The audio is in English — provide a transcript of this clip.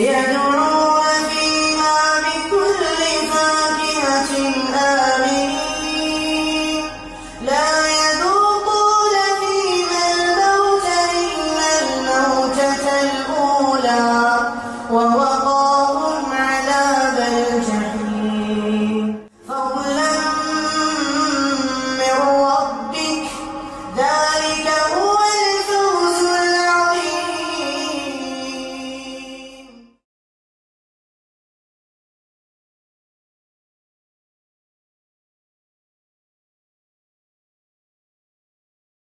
Yeah, no.